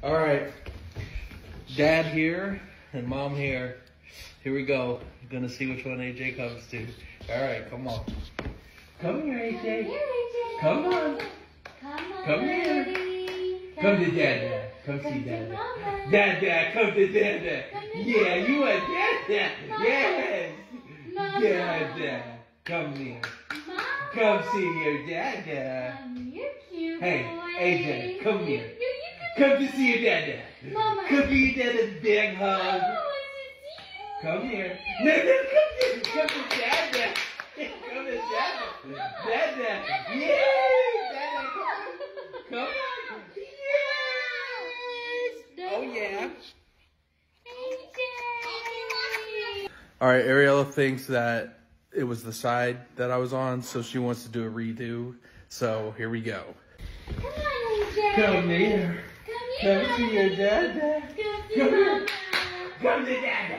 All right. Dad here and mom here. Here we go. Gonna see which one AJ comes to. All right, come on. Come here, AJ. Come on. Come here. Come to Dad Dad. Come see Dad Dad. Dad come to Dad Dad. Yeah, you are Dad Dad. Yes. Dad Dad. Come here. Come see your Dad Dad. You're cute. Hey. AJ, come here. You, you Come to see your Dad Dad. Mama. Come give your dad a big hug. I want to you. Come here. No, no, come here. Come to Dad Dad. Come to Dad Dad. Dad Dad. Yay! Dad Dad, come on. Come on. Yes. Oh, yeah. AJ. All right, Ariella thinks that it was the side that I was on, so she wants to do a redo. So here we go. Come on, AJ. Come here. Come. Come your dad dad. Come see here. Mama. Come to. Come to Mama.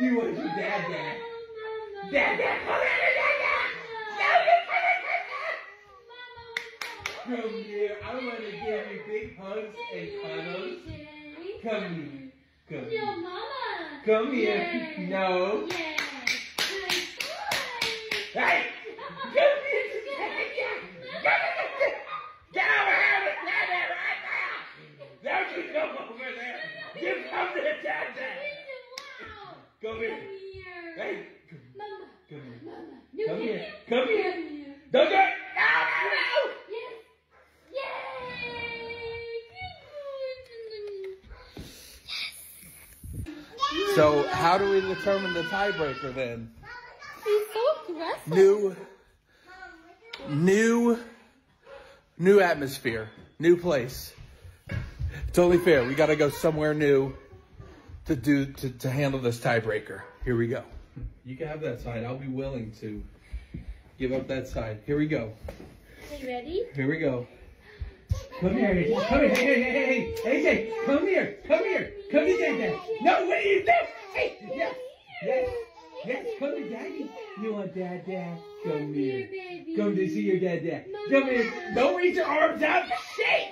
You want your dad dad. Mama. Dad dad, come here to dad dad. No, you come here, Come here. I want to give you big hugs and cuddles. Come here. Come here. Come here. No. Yes. Good boy. Hey! Come here to dad dad. Come here. Get over here to dad dad right now. Don't you come over there. You come to dad dad. Wow. Come here. here. Hey. Mama. Come here. Mama. Come No, here. Come here. Come here. Don't do it. No, no, no. Yes. Yay. So how do we determine the tiebreaker then? He's so aggressive. New, new, new atmosphere, new place. It's only fair. We got to go somewhere new to do to, to handle this tiebreaker. Here we go. You can have that side. I'll be willing to give up that side. Here we go. Are you ready? Here we go. Come here, Come here. Hey, hey, hey, hey. AJ, come here. Come here. Come to Dad. No, what do you do? Hey, yes, yes, yes. Come to Daddy. You want Dad, Dad? Come here. Come to see your Dad, Dad. Come here. Don't reach your arms out. Shake. Shake.